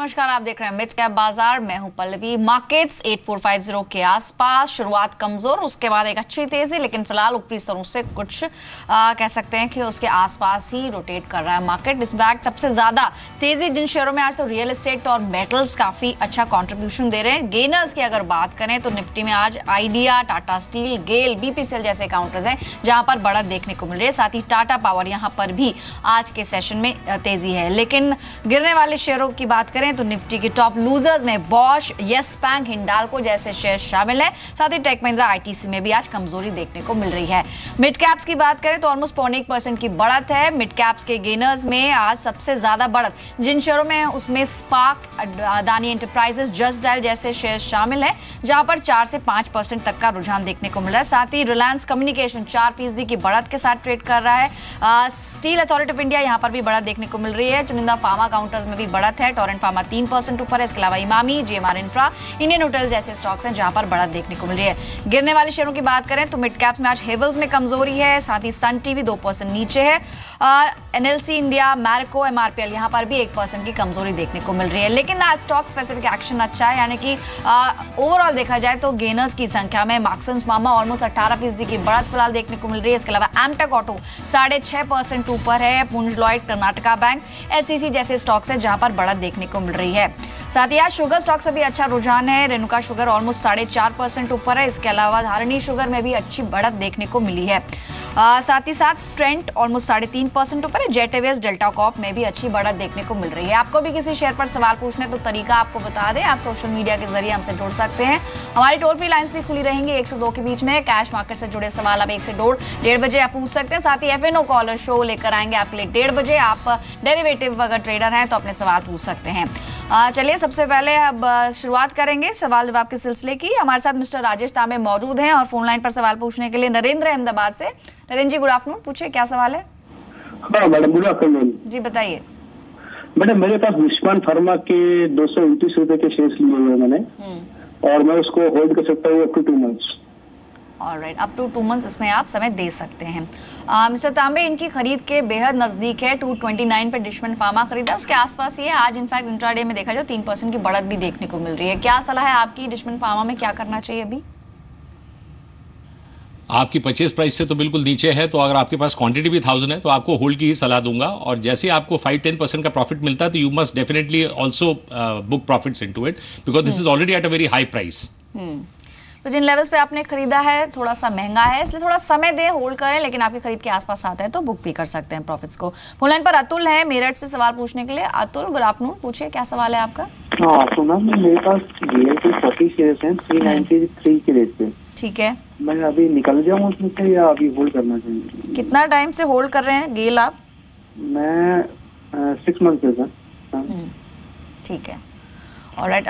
नमस्कार आप देख रहे हैं मिड कैप बाज़ार। मैं हूँ पल्लवी। मार्केट्स 8450 के आसपास शुरुआत कमज़ोर उसके बाद एक अच्छी तेज़ी लेकिन फ़िलहाल ऊपरी स्तरों से कुछ आ, कह सकते हैं कि उसके आसपास ही रोटेट कर रहा है मार्केट इस बैग सबसे ज़्यादा तेज़ी जिन शेयरों में आज तो रियल एस्टेट और मेटल्स काफ़ी अच्छा कॉन्ट्रीब्यूशन दे रहे हैं। गेनर्स की अगर बात करें तो निफ्टी में आज Idea Tata Steel GAIL BPCL जैसे काउंटर्स हैं जहाँ पर बढ़त देखने को मिल रही है। साथ ही टाटा पावर यहाँ पर भी आज के सेशन में तेज़ी है। लेकिन गिरने वाले शेयरों की बात करें तो निफ्टी के टॉप लूजर्स में बॉश यस बैंक हिंडालको जैसे शेयर शामिल हैं। साथ ही टेक महिंद्रा आईटीसी में भी आज कमज़ोरी देखने को मिल रही है। मिड कैप्स की बात करें तो ऑलमोस्ट पौने एक परसेंट की बढ़त है। मिड कैप्स के गेनर्स में आज सबसे ज़्यादा बढ़त। जिन शेयरों में उसमें Spark Adani Enterprises Just Dial जैसे शेयर शामिल है, जहाँ पर चार से पाँच तक का रुझान देखने को मिल रहा है। साथ ही रिलायंस कम्युनिकेशन चार फ़ीसदी की बढ़त के साथ ट्रेड कर रहा है। स्टील अथॉरिटी ऑफ़ इंडिया यहाँ पर भी बढ़त देखने को मिल रही है। चुनिंदा फार्मा काउंटर्स में भी बढ़त है। टोरेंट फार्मा तीन परसेंट ऊपर है। इसके अलावा Emami, GMR Infra, Indian Hotels जैसे स्टॉक्स हैं जहाँ पर बढ़त देखने को मिल रही है। गिरने वाले शेयरों की बात करें तो मिड कैप्स में आज हेवल्स में कमज़ोरी है, साथ ही सन टीवी दो परसेंट नीचे है। एनएलसी इंडिया, मैरको, एमआरपीएल यहाँ पर भी एक परसेंट की कमज़ोरी देखने को मिल रही है। लेकिन आज स्टॉक स्पेसिफिक एक्शन अच्छा है, यानी कि ओवरऑल देखा जाए तो गेनर्स की संख्या में मार्क्सन मामा ऑलमोस्ट अट्ठारह फ़ीसदी की बढ़त फ़िलहाल देखने को मिल रही है। इसके अलावा एमटेक ऑटो साढ़े छह परसेंट ऊपर है। Punj Lloyd, Karnataka bank HCC जैसे स्टॉक्स है जहाँ पर बढ़त देखने को मिल रही है। साथ ही आज शुगर स्टॉक से भी अच्छा रुझान है। रेणुका शुगर ऑलमोस्ट साढ़े चार परसेंट ऊपर है। इसके अलावा धारणी शुगर में भी अच्छी बढ़त देखने को मिली है। आ, साथ ही साथ ट्रेंट ऑलमोस्ट साढ़े तीन परसेंट ऊपर है। जेट एवेस डेल्टा कॉप में भी अच्छी बढ़त देखने को मिल रही है। आपको भी किसी शेयर पर सवाल पूछने तो तरीका आपको बता दें। आप सोशल मीडिया के ज़रिए हमसे जुड़ सकते हैं। हमारी टोल फ्री लाइन्स भी खुली रहेंगी एक से दो के बीच में। कैश मार्केट से जुड़े सवाल आप एक से डेढ़ बजे आप पूछ सकते हैं। साथ ही एफ़ कॉलर शो लेकर आएँगे आपके लिए डेढ़ बजे। आप डेरिवेटिव अगर ट्रेडर हैं तो अपने सवाल पूछ सकते हैं। चलिए सबसे पहले अब शुरुआत करेंगे सवाल जवाब के सिलसिले की। हमारे साथ मिस्टर राजेश तांबे मौजूद हैं और फ़ोन लाइन पर सवाल पूछने के लिए नरेंद्र अहमदाबाद से। Narendra ji good afternoon. पूछे क्या सवाल है? हाँ मैडम गुड आफ्टरनून। जी बताइए। मैडम मेरे पास विश्वान फार्मा के दो सौ उनतीस रुपए के शेयर्स लिए हुए मैंने। और मैं उसको होल्ड कर सकता हूँ up to two months right up to two months इसमें आप समय दे सकते हैं। मिस्टर तांबे इनकी खरीद के बेहद नज़दीक है। टू ट्वेंटी नाइन पे डिशमन फार्मा खरीदा उसके आसपास ही है। आज इनफैक्ट इंट्राडे में देखा जाए तीन परसेंट की बढ़त भी देखने को मिल रही है। क्या सलाह है आपकी डिशमन फार्मा में? क्या करना चाहिए अभी? आपकी परचेज प्राइस से तो बिल्कुल नीचे है तो अगर आपके पास क्वांटिटी भी थाउज़ेंड है तो आपको होल्ड की ही सलाह दूँगा। और जैसे आपको फाइव टेन परसेंट का प्रॉफिट मिलता है तो you must definitely also book profits into it because this is already at a very high price तो जिन लेवल्स पे आपने खरीदा है थोड़ा सा महँगा है इसलिए थोड़ा समय दे होल्ड करें लेकिन आपके खरीद के आसपास आता है तो बुक भी कर सकते हैं प्रॉफिट्स को। फ़ोन लाइन पर अतुल है मेरठ से सवाल पूछने के लिए। अतुल गुड आफ्टरनून पूछिए क्या सवाल है आपका? हाँ तो मैम मेरे पास जीएलटी फोर्टी शेयर्स हैं थ्री नाइन्टी थ्री के रेट पे। ठीक है। मैं अभी निकल जाऊँ उसमें से या अभी होल्ड करना चाहिए कितना टाइम से होल्ड कर रहे हैं गेल आप? मैं सिक्स मंथ से सर ठीक है। ऑलराइट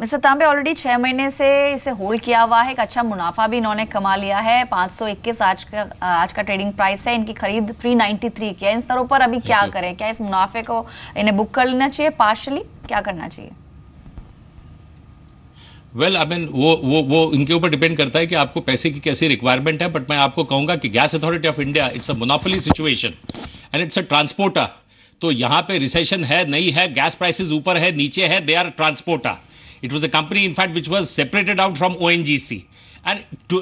मिस्टर तांबे ऑलरेडी छः महीने से इसे होल्ड किया हुआ है। एक अच्छा मुनाफा भी इन्होंने कमा लिया है। 521 आज का आज का ट्रेडिंग प्राइस है। इनकी खरीद 393 की है। इन स्तरों पर अभी क्या करें? क्या इस मुनाफे को इन्हें बुक कर लेना चाहिए? पार्शली क्या करना चाहिए? वेल आई मीन वो वो वो इनके ऊपर डिपेंड करता है कि आपको पैसे की कैसी रिक्वायरमेंट है। बट मैं आपको कहूँगा कि gas authority of India it's a monopoly situation and it's a transporter तो यहाँ पे रिसेशन है, नहीं है गैस प्राइसेस ऊपर है, नीचे है they are transporter it was a company in fact which was separated out from O N G C and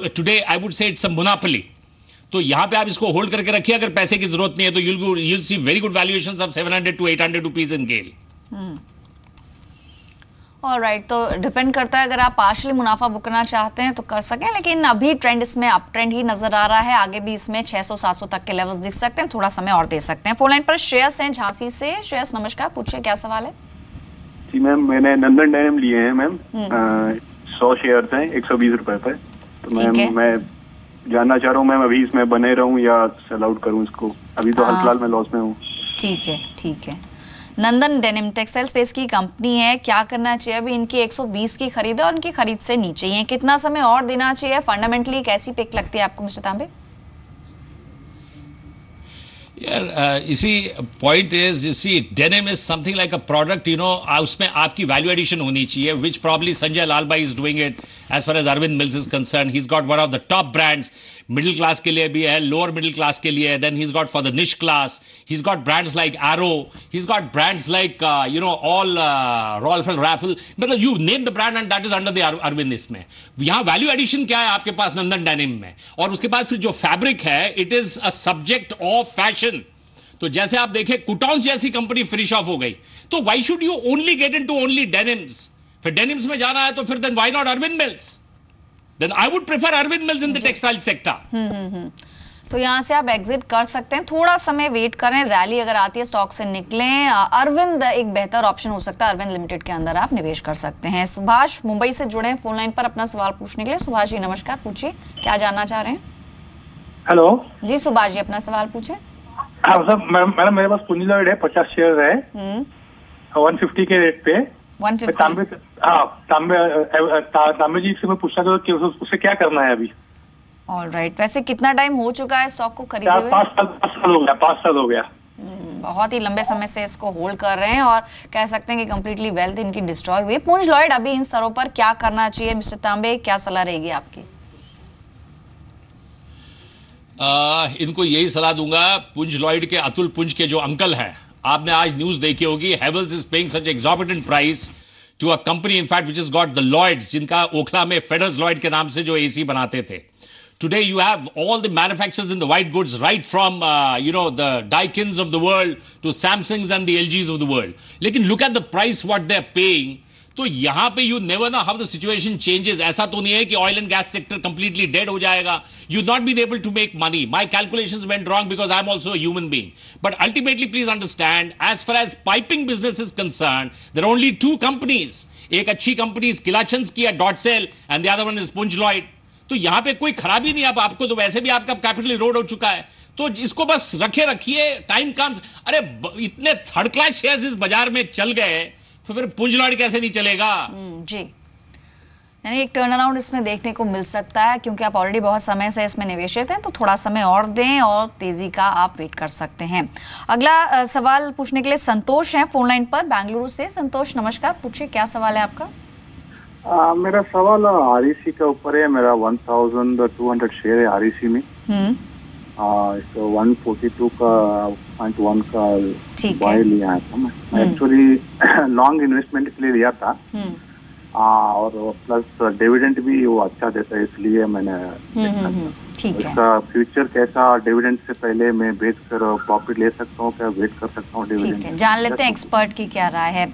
today I would say it's a monopoly तो यहाँ पे आप इसको होल्ड करके रखिए, अगर पैसे की ज़रूरत नहीं है तो you'll you'll see very good valuation of seven hundred to eight hundred rupees in GAIL और राइट तो डिपेंड करता है अगर आप पार्शली मुनाफा बुकना चाहते हैं तो कर सकें लेकिन अभी ट्रेंड इसमें अप ट्रेंड ही नज़र आ रहा है। आगे भी इसमें 600-700 तक के लेवल्स दिख सकते हैं थोड़ा समय और दे सकते हैं। फ़ोन लाइन पर श्रेयस हैं झांसी से। श्रेयस नमस्कार पूछिए क्या सवाल है? जी मैम मैंने नंदन डैम लिए हैं मैम। सौ शेयर हैं एक सौ बीस रुपए पे। तो मैम मैं जानना चाह रहा हूँ मैम अभी इसमें बने रहूँ या सेल आउट करूँ इसको? अभी तो हाल फ़िलहाल मैं लॉस में हूँ। ठीक है ठीक है। नंदन डेनिम टेक्सटाइल स्पेस की कंपनी है। क्या करना चाहिए? अभी इनकी 120 की खरीद है और इनकी खरीद से नीचे ही है। कितना समय और देना चाहिए? फंडामेंटली कैसी पिक लगती है आपको, मिस्टर तांबे? यार इसी point is you see denim is something like a product you know उसमें आपकी वैल्यू एडिशन होनी चाहिए विच probably Sanjay Lal bhai is doing it as far as Arvind Mills is concern he is got one of the top brands middle class के लिए भी है lower middle class के लिए then he is got for the niche class he is got brands like Arrow he is got brands like you know all royal fill raffle मतलब you name the brand and that is under the Arvind इसमें। यहाँ value addition क्या है आपके पास नंदन denim में? और उसके बाद फिर जो फैब्रिक है it is a subject of fashion तो जैसे आप देखें कुटॉन्स जैसी कंपनी फिनिश ऑफ़ हो गई। तो why should you only get in to only denims फिर डेनिम्स में जाना है तो फिर then why not Arvind Mills then I would prefer Arvind Mills in the textile sector तो यहाँ से आप एग्जिट कर सकते हैं। थोड़ा समय वेट करें। रैली अगर आती है स्टॉक से निकलें। अरविंद एक बेहतर ऑप्शन हो सकता है अरविंद लिमिटेड के अंदर आप निवेश कर सकते हैं। सुभाष मुंबई से जुड़े हैं। फ़ोन लाइन पर अपना सवाल पूछने के लिए। सुभाष जी नमस्कार। पूछिए क्या जानना चाह रहे हैं? हेलो जी सुभाष जी अपना सवाल पूछे हाँ सर मैडम मेरे पास पूंजी लॉइड है पचास शेयर है। वन फिफ्टी के रेट पे। तांबे हाँ तांबे तांबे जी से मैं पूछना चाहता कि उससे क्या करना है अभी ऑल राइट वैसे कितना टाइम हो चुका है स्टॉक को खरीदे हुए? पाँच साल पाँच साल हो गया पाँच साल हो गया। बहुत ही लंबे समय से इसको होल्ड कर रहे हैं और कह सकते हैं कि कंप्लीटली वेल्थ इनकी डिस्ट्रॉय हुई पुंज लॉयड अभी इन स्तरों पर क्या करना चाहिए? मिस्टर तांबे क्या सलाह रहेगी आपकी? आ, इनको यही सलाह दूँगा पुंज लॉयड के अतुल पुंज के जो अंकल हैं आपने आज न्यूज़ देखी होगी Havells is paying such exorbitant price to a company in fact which is got the Lloyd जिनका ओखला में फेडर्स लॉयड के नाम से जो एसी बनाते थे। Today you have all the manufacture in the white goods right from you know the Daikin of the world to Samsung and the L of the world लेकिन look at the price what they are paying तो यहाँ पे you never know how the situation changes ऐसा तो नहीं है कि oil and gas sector completely dead हो जाएगा. You not been able to make money my calculation went wrong because I am also human being but ultimately please understand as far as piping business is concern there only two companies एक अच्छी company Kilachands की है Dodsal and the other one is Punj Lloyd तो यहाँ पे कोई खराबी नहीं अब आपको तो वैसे भी आपका कैपिटल रोड हो चुका है। तो इसको बस रखे रखिए टाइम कम्स अरे इतने थर्ड क्लास शेयर्स इस बाज़ार में चल गए। तो फिर पुंज लॉयड कैसे नहीं चलेगा? हम्म, जी। यानी एक टर्न अराउंड इसमें देखने को मिल सकता है क्योंकि आप ऑलरेडी बहुत समय से इसमें निवेशित हैं तो थोड़ा समय और दें और तेज़ी का आप वेट कर सकते हैं। अगला सवाल पूछने के लिए संतोष हैं फ़ोन लाइन पर बेंगलुरु से। संतोष नमस्कार पूछिए क्या सवाल है आपका? आ, मेरा सवाल आरईसी के ऊपर है मेरा one thousand two hundred share है आरईसी में। हम्म। इसको वन फोर्टी टू का पॉइंट वन का बॉय लिया था मैं एक्चुअली लॉन्ग इन्वेस्टमेंट के लिए लिया था। हम्म। आ, और प्लस डिविडेंड भी वो अच्छा देता है इसलिए मैंने हम्म, हम्म, ठीक है। फ्यूचर कैसा डिविडेंड से पहले मैं बेच कर प्रॉफिट ले सकता हूँ क्या वेट कर सकता हूँ ठीक है डिविडेंड जान लेते हैं एक्सपर्ट की क्या राय है।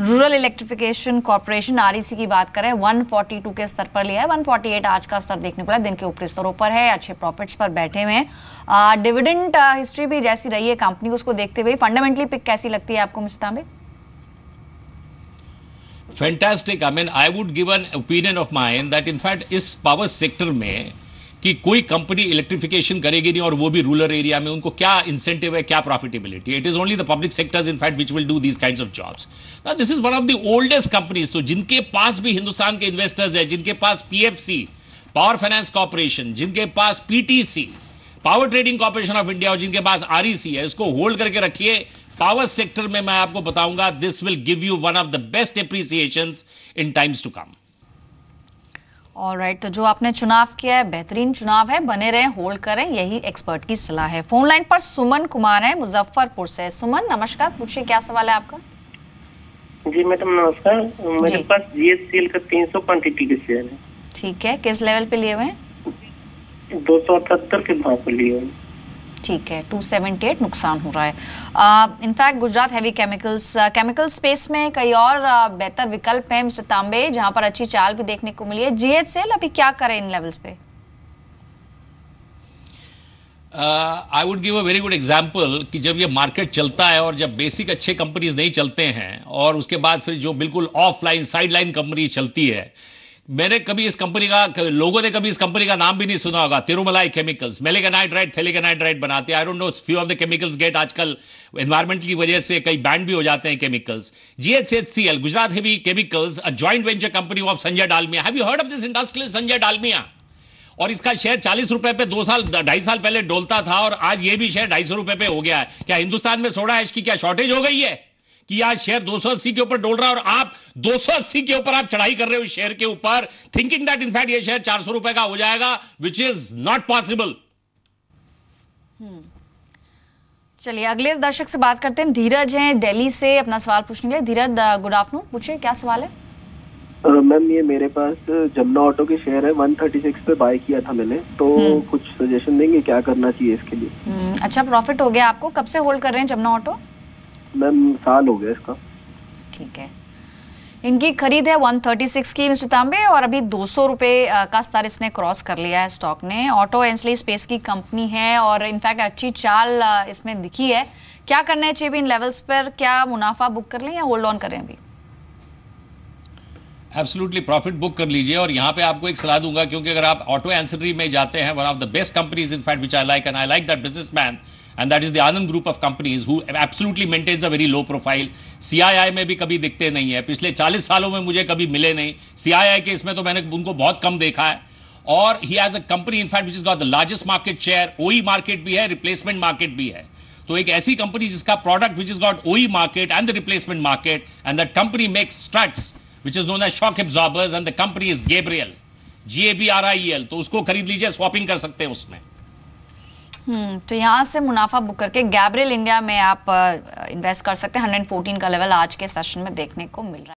रूरल इलेक्ट्रिफिकेशन कॉर्पोरेशन आरईसी की बात करें 142 के स्तर पर लिया है। 148 आज का स्तर देखने को मिला दिन के ऊपरी स्तरों पर है अच्छे प्रॉफिट्स पर बैठे हुए हैं। डिविडेंड हिस्ट्री भी जैसी रही है कंपनी को उसको देखते हुए। फंडामेंटली पिक कैसी लगती है आपको mister Tambe? Fantastic I mean I would give an opinion of mine that in fact इस पावर सेक्टर में कि कोई कंपनी इलेक्ट्रिफिकेशन करेगी नहीं और वो भी रूरल एरिया में, उनको क्या इंसेंटिव है, क्या profitability it is only the public sectors in fact which will do these kind of jobs this is one of the oldest companies तो जिनके पास भी हिंदुस्तान के इन्वेस्टर्स है, जिनके पास पीएफसी पावर फाइनेंस कॉर्पोरेशन जिनके पास PTC power trading corporation of India और जिनके पास आरईसी है, इसको होल्ड करके रखिए। पावर सेक्टर में मैं आपको बताऊँगा this will give you one of the best appreciation in times to come और राइट तो जो आपने चुनाव किया है बेहतरीन चुनाव है बने रहें होल्ड करें यही एक्सपर्ट की सलाह है। फ़ोन लाइन पर सुमन कुमार है मुजफ्फरपुर से सुमन नमस्कार पूछिए क्या सवाल है आपका? जी मैडम नमस्कार। मेरे पास जीएससीएल का तीन सौ क्वान्टिटी के शेयर है। ठीक है किस लेवल पे लिए हुए हैं? दो सौ अठहत्तर के भाव पर लिए हुए ठीक है 278 नुकसान हो रहा है। In fact Gujarat heavy chemicals chemical space में कई और uh, बेहतर विकल्प हैं मिस्टर तांबे जहाँ पर अच्छी चाल भी देखने को मिली है। जीएचसीएल अभी क्या करें इन लेवल्स पे? I would give a very good example कि जब ये मार्केट चलता है और जब बेसिक अच्छे कंपनीज़ नहीं चलते हैं और उसके बाद फिर जो बिल्कुल ऑफलाइन साइडलाइन कंपनी चलती है मैंने कभी इस कंपनी का लोगों ने कभी इस कंपनी का नाम भी नहीं सुना होगा। तिरुमलाई केमिकल्स। मेलेगानाइड्राइड थेलेगानाइड्राइड बनाते हैं। I don't know few of the chemicals get आजकल एनवायरमेंट की वजह से कई बैंड भी हो जाते हैं chemicals GHCL Gujarat heavy chemicals a joint venture company of Sanjay Dalmia. Have you heard of this industrial Sanjay Dalmia? और इसका शेयर चालीस रुपए पे दो साल, ढाई साल पहले डोलता था और आज ये भी शेयर ढाई सौ रुपए पे हो गया है। क्या हिंदुस्तान में सोडा ऐश की क्या शॉर्टेज हो गई है? कि आज शेयर 280 के ऊपर डोल रहा है और आप 280 के ऊपर आप चढ़ाई कर रहे हो शेयर के ऊपर थिंकिंग दैट इनफैक्ट ये शेयर चार सौ रुपए का हो जाएगा विच इज़ नॉट पॉसिबल चलिए अगले दर्शक से बात करते हैं। धीरज हैं दिल्ली से अपना सवाल पूछने के लिए। धीरज गुड आफ्टरनून पूछिए क्या सवाल है? मैम ये मेरे पास जमुना ऑटो के शेयर है। 136 पे बाय किया था मैंने तो कुछ सजेशन देंगे क्या करना चाहिए इसके लिए? हम्म, अच्छा प्रॉफिट हो गया आपको। कब से होल्ड कर रहे हैं जमुना ऑटो? मैम साल हो गया इसका। ठीक है। इनकी खरीद है 136 की मिस्टर तांबे और अभी दो सौ रुपये का स्तर इसने क्रॉस कर लिया है स्टॉक ने। ऑटो एंसली स्पेस की कंपनी है और इनफैक्ट अच्छी चाल इसमें दिखी है। क्या करना है चाहिए इन लेवल्स पर? क्या मुनाफा बुक कर लें या होल्ड ऑन करें अभी? एब्सोल्युटली प्रॉफिट बुक कर लीजिए और यहाँ पे आपको एक सलाह दूँगा क्योंकि अगर आप ऑटो एंसरी में जाते हैं one of the best companies in fact which I like and I like that businessman and that is the Anand group of companies who absolutely maintains a very low profile CII में भी कभी दिखते नहीं है। पिछले 40 सालों में मुझे कभी मिले नहीं। सीआईआई के इसमें तो मैंने उनको बहुत कम देखा है। और he has a company in fact which is got the largest market share OE market भी है रिप्लेसमेंट मार्केट भी है। तो एक ऐसी कंपनी जिसका product which is got OE market and the replacement market and that company makes struts is known as shock absorbers and the company is Gabriel. G A B R I E L. तो उसको खरीद लीजिए swapping कर सकते हैं उसमें। तो यहाँ से मुनाफा बुक करके गैब्रियल इंडिया में आप इन्वेस्ट कर सकते हैं। 114 का लेवल आज के सेशन में देखने को मिल रहा है।